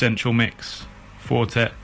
Essential Mix, Four Tet.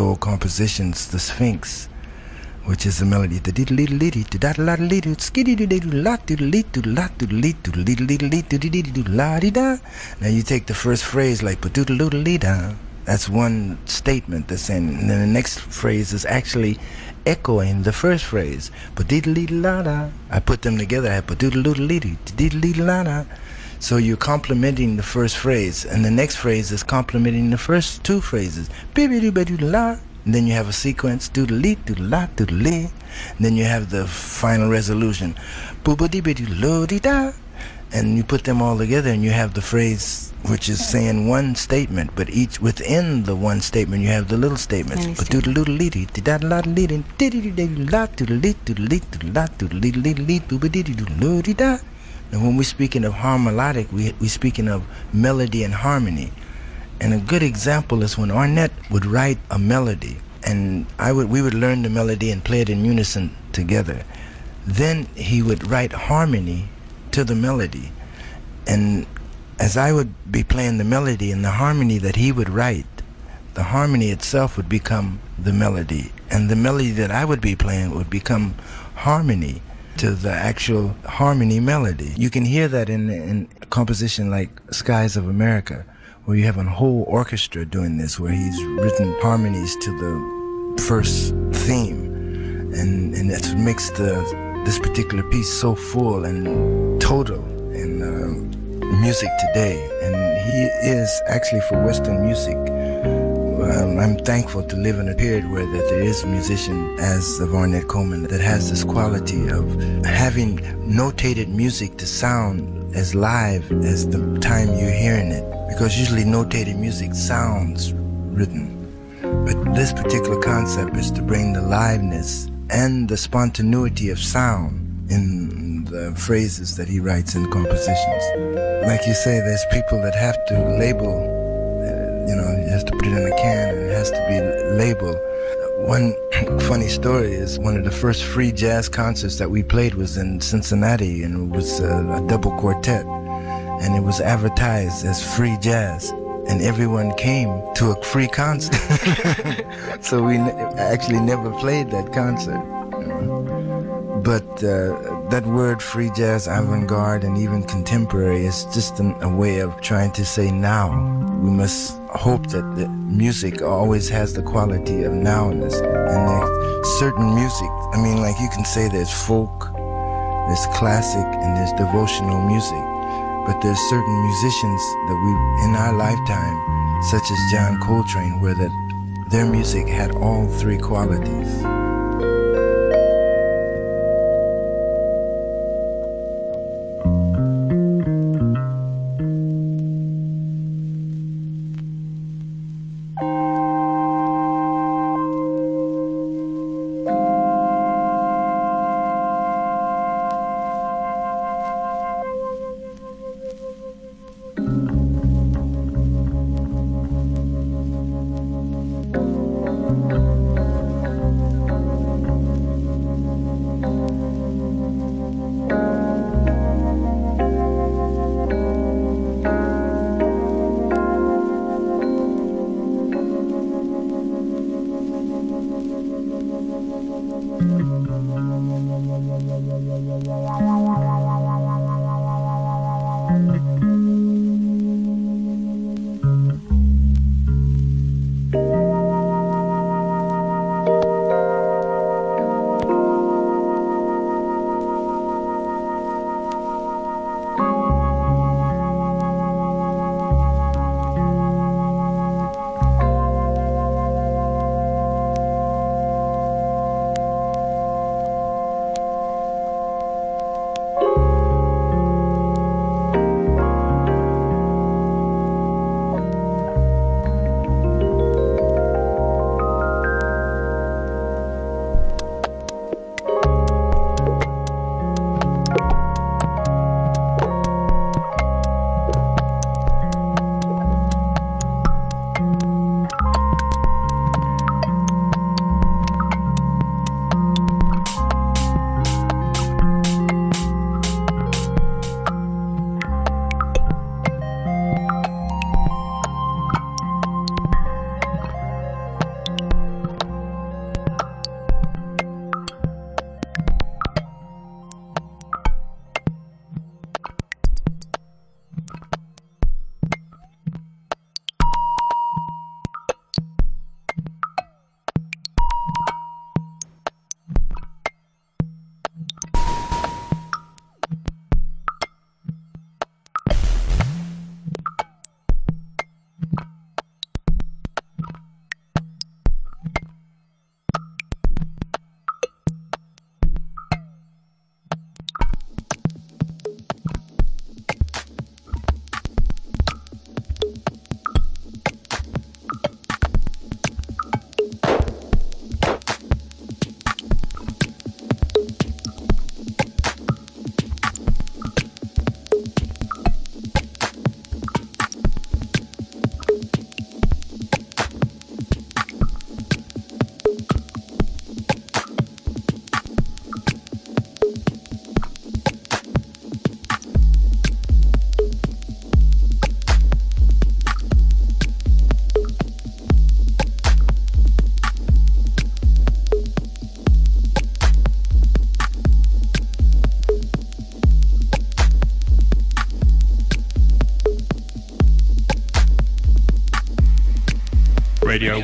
Old compositions, The Sphinx, which is a melody. Now you take the first phrase like that's one statement that's saying, and then the next phrase is actually echoing the first phrase. I put them together. I So you're complementing the first phrase, and the next phrase is complementing the first two phrases. And then you have a sequence, doodle doodle la doodle Then you have the final resolution, and you put them all together, and you have the phrase which is saying one statement, but each within the one statement you have the little statements. And when we're speaking of harmonic, we we speaking of melody and harmony. And a good example is when Ornette would write a melody, and I would we would learn the melody and play it in unison together. Then he would write harmony to the melody, and as I would be playing the melody and the harmony that he would write, the harmony itself would become the melody, and the melody that I would be playing would become harmony to the actual harmony melody. You can hear that in in a composition like Skies of America where you have a whole orchestra doing this, where he's written harmonies to the first theme, and and that's what makes the this particular piece so full and total in uh, music today. And he is actually for Western music. Um, I'm thankful to live in a period where that there is a musician as the Ornette Coleman that has this quality of having notated music to sound as live as the time you're hearing it because usually notated music sounds written. But this particular concept is to bring the liveness and the spontaneity of sound in the phrases that he writes in compositions. Like you say, there's people that have to label, uh, you know, put it in a can and it has to be labeled. One funny story is one of the first free jazz concerts that we played was in Cincinnati and it was a, a double quartet and it was advertised as free jazz and everyone came to a free concert. so we actually never played that concert. But uh, that word free jazz, avant garde, and even contemporary is just an, a way of trying to say now. We must hope that the music always has the quality of nowness. And there's certain music, I mean, like you can say there's folk, there's classic, and there's devotional music. But there's certain musicians that we, in our lifetime, such as John Coltrane, where that their music had all three qualities.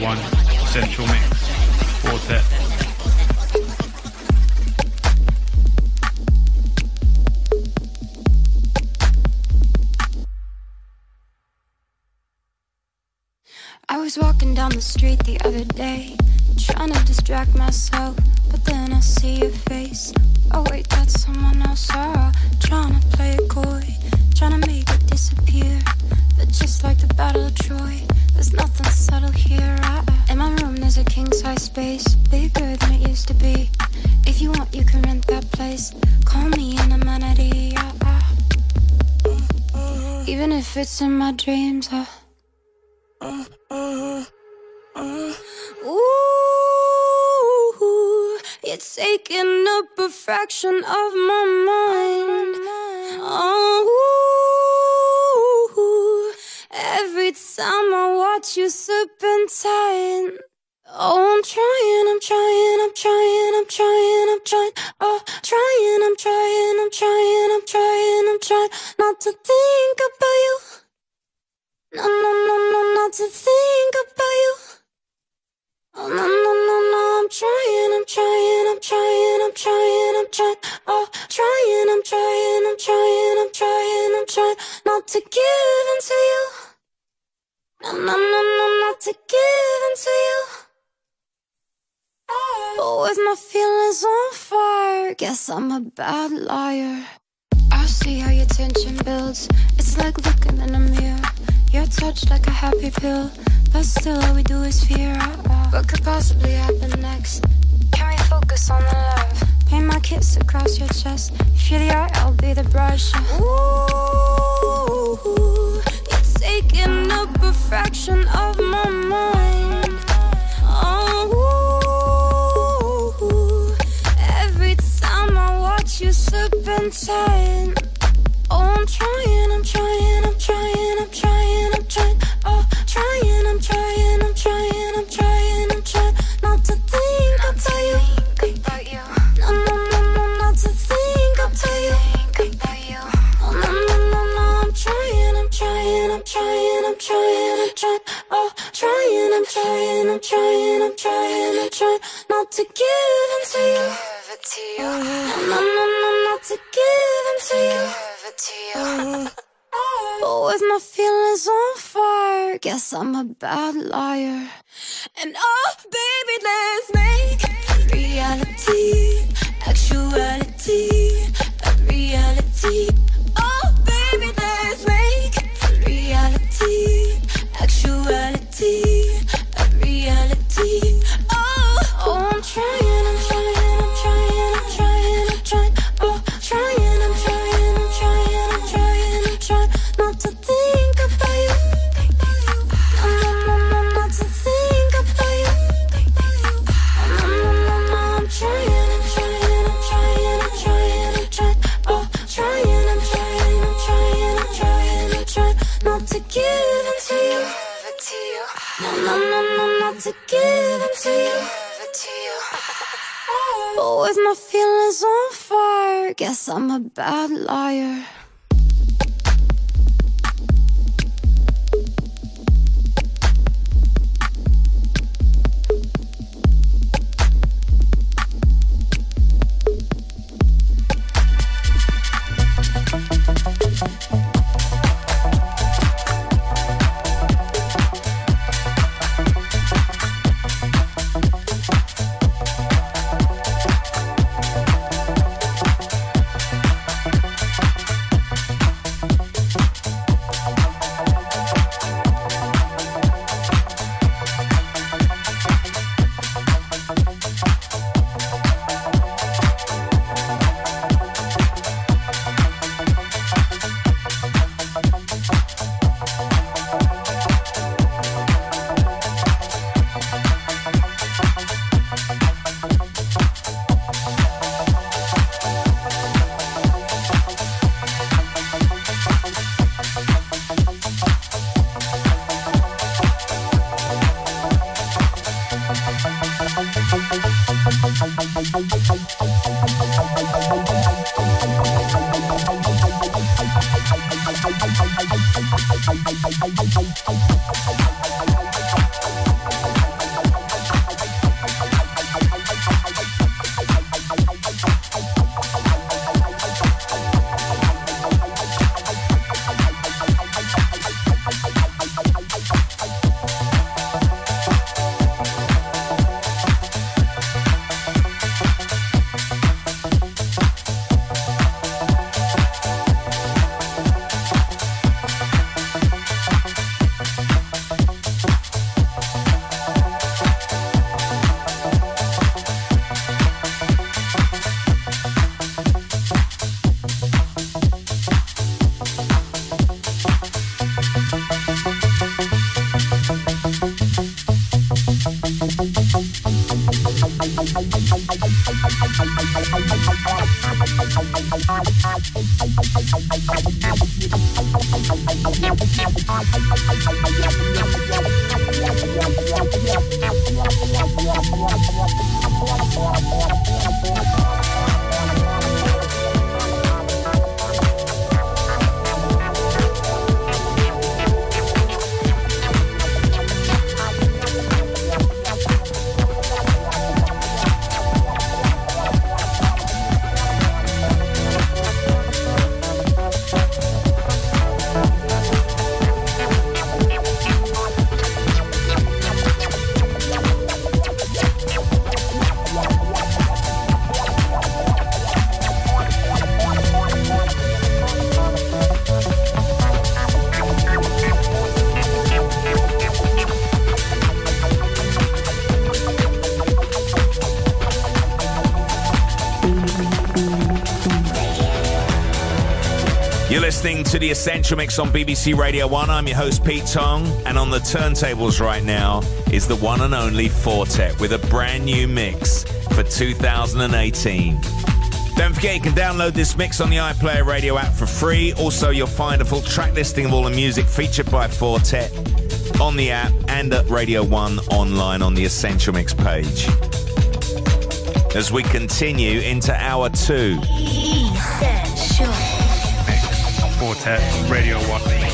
1 Essential Mix Four Tet. I was walking down the street the other day, trying to distract myself, but then I see your face. Oh wait, that's someone else. Oh, trying to play it coy, trying to make it disappear. But just like the Battle of Troy, there's nothing subtle here. Space, bigger than it used to be. If you want, you can rent that place. Call me an amenity. I, I, even if it's in my dreams. I, Ooh, it's taking up a fraction of my mind. Oh, every time I watch you serpentine. Oh, I'm trying, I'm trying, I'm trying, I'm trying, I'm trying. Oh, trying, I'm trying, I'm trying, I'm trying, I'm trying not to think about you. No, no, no, no, not to think about you. Oh, no, no, no, no, I'm trying, I'm trying, I'm trying, I'm trying, I'm trying. Oh, trying, I'm trying, I'm trying, I'm trying, I'm trying not to give in to you. No, no, no, no, not to give in to you. Oh, with my feelings on fire, guess I'm a bad liar. I see how your tension builds. It's like looking in a mirror. You're touched like a happy pill, but still all we do is fear. What could possibly happen next? Can we focus on the love? Paint my kiss across your chest. If you're the art, I'll be the brush. Ooh, it's taking up a fraction of my mind. You serpentine. Oh, I'm trying, I'm trying, I'm trying, I'm trying, I'm trying. Oh, trying, I'm trying, I'm trying, I'm trying, I'm trying not to think about you. No, no, no, no, not to think about you. Oh, no, no, no, no, I'm trying, I'm trying, I'm trying, I'm trying, I'm trying. Oh, trying, I'm trying, I'm trying, I'm trying, I'm trying not to give in you. No, oh, no, no, no, not to give in to you. Oh, with oh, my feelings on fire, guess I'm a bad liar. And oh, baby, let's make reality, actuality, a reality. Oh, baby, let's make reality, actuality, a reality. Oh, oh, I'm trying, to you. No, no, no, no, not to think about you. No, no, no, no, I'm trying, I'm trying, I'm trying, I'm trying, I'm trying. Oh, trying, I'm trying, I'm trying, I'm trying, I'm trying not to give in to you. Oh, with my feelings on fire, guess I'm a bad liar. Listening to the Essential Mix on BBC Radio 1. I'm your host, Pete Tong, and on the turntables right now is the one and only Four Tet with a brand new mix for 2018. Don't forget you can download this mix on the iPlayer Radio app for free. Also, you'll find a full track listing of all the music featured by Four Tet on the app and at Radio 1 online on the Essential Mix page. As we continue into hour two. Tet Radio 1.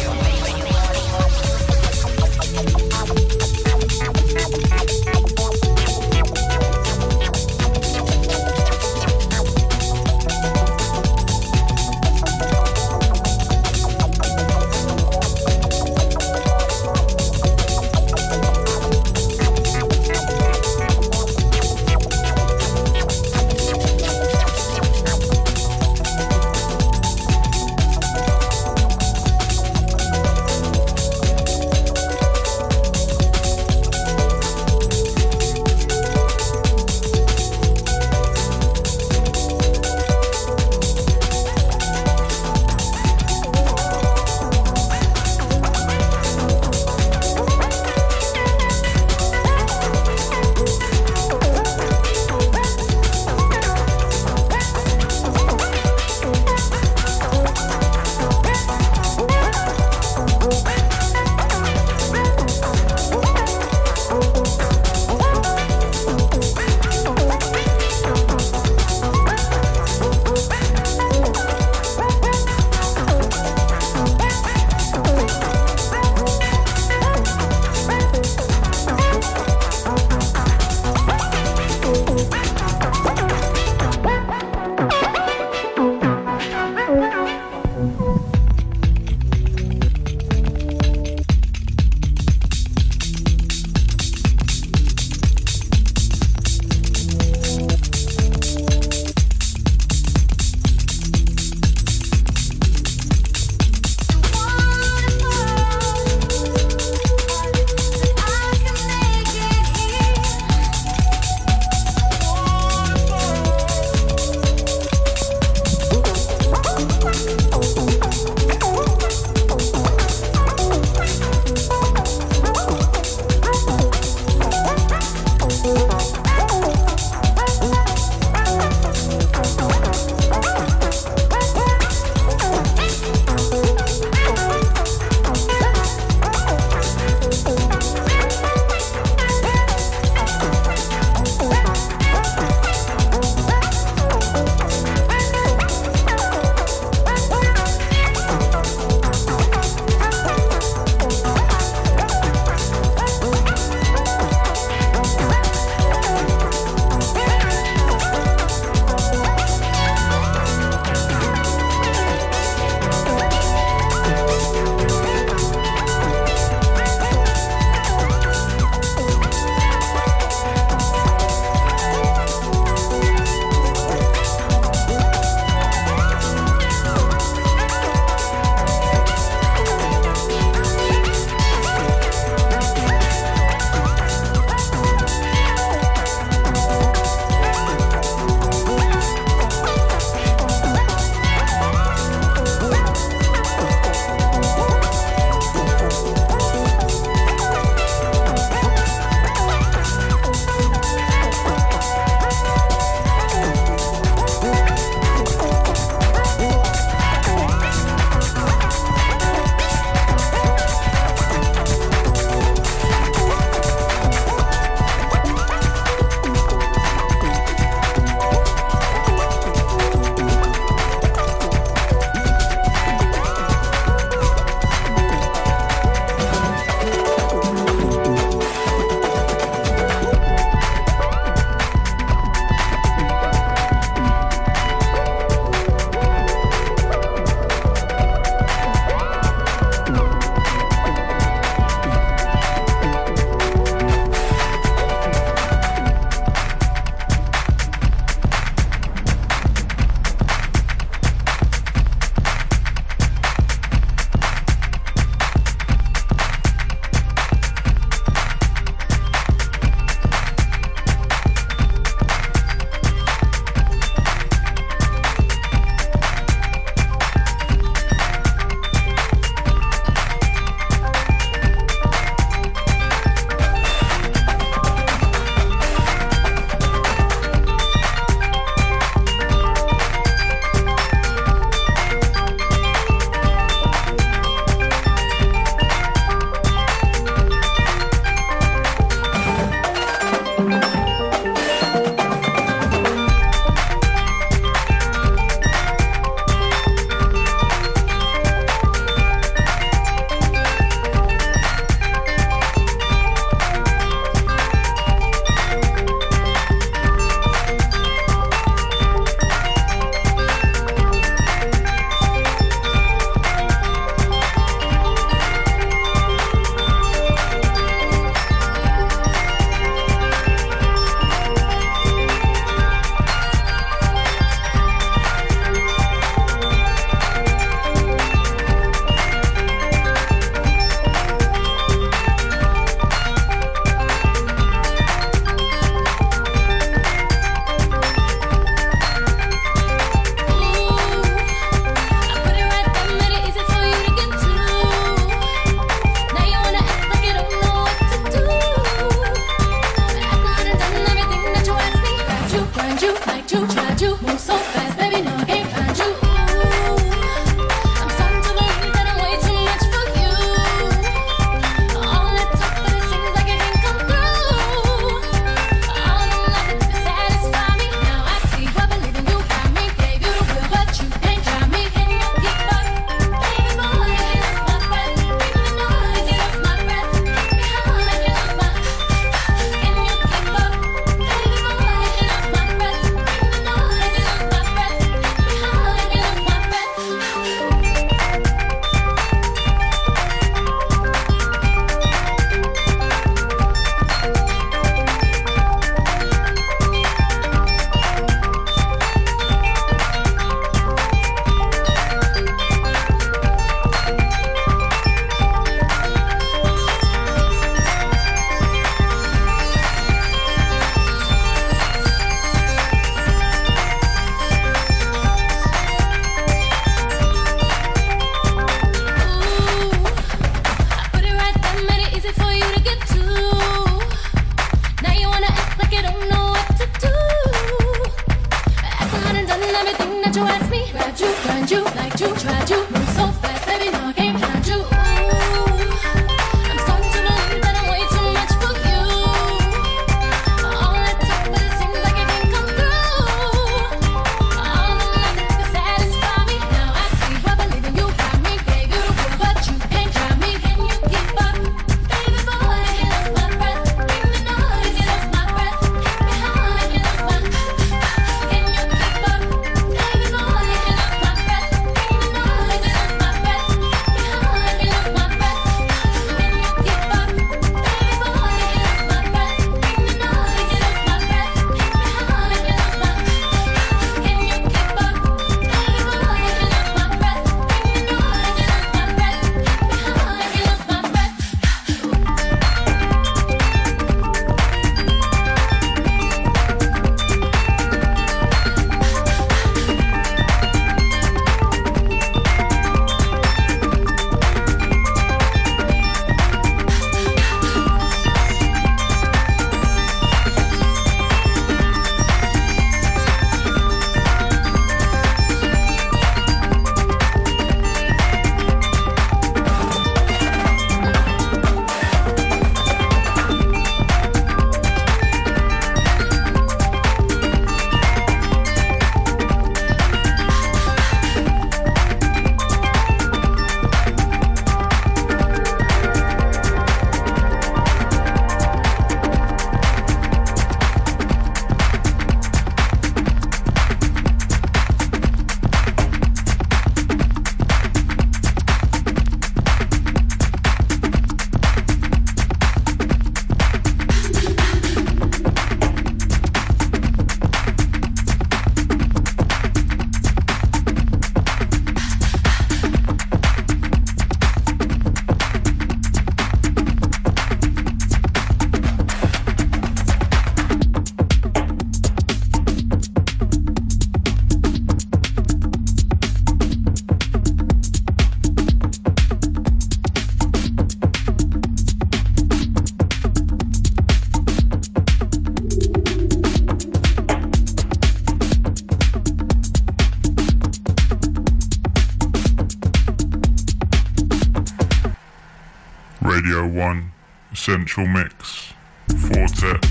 Essential Mix, Four Tet.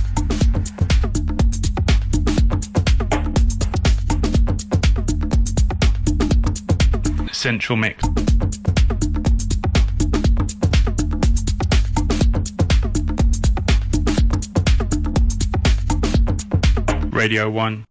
Essential Mix. Radio 1.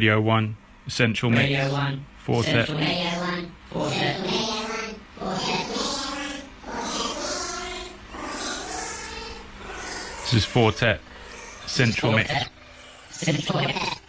Radio 1, Essential Mix. Radio 1. Four Tet. Central Radio 1. Four Tet. This is Four Tet, Essential Mix. Central Mix.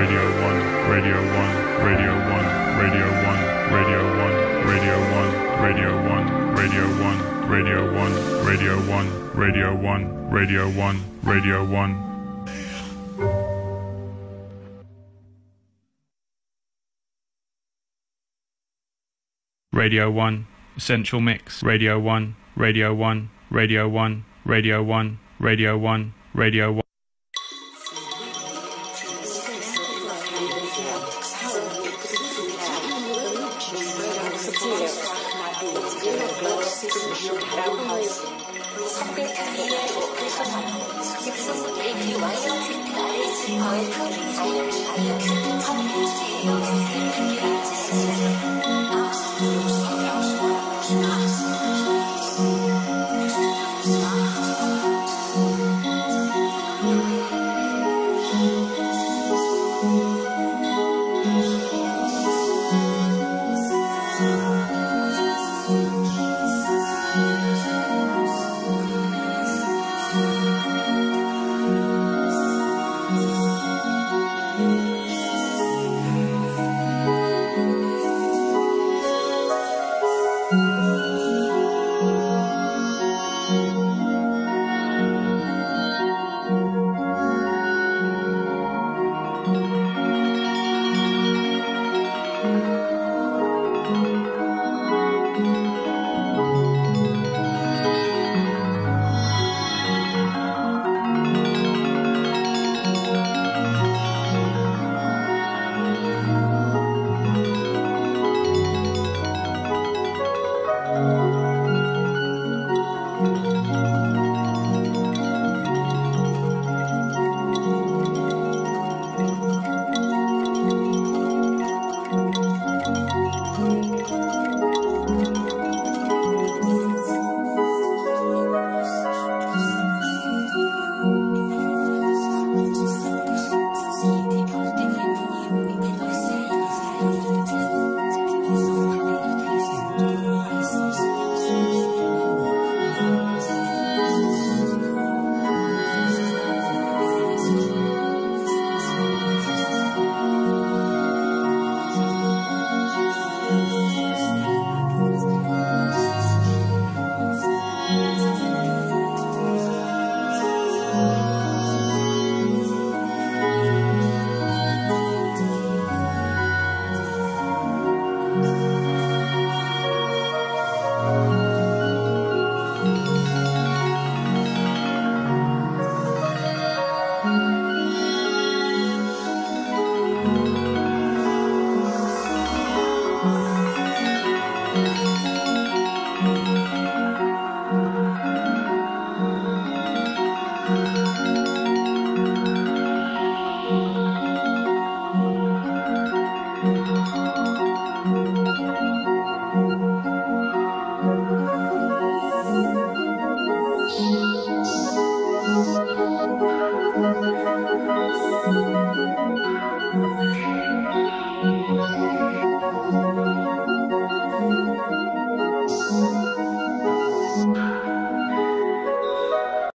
Radio 1, Radio 1, Radio 1, Radio 1, Radio 1, Radio 1, Radio 1, Radio 1, Radio 1, Radio 1, Radio 1, Radio 1, Radio 1. Radio 1, Essential Mix, Radio 1, Radio 1, Radio 1, Radio 1, Radio 1, Radio 1.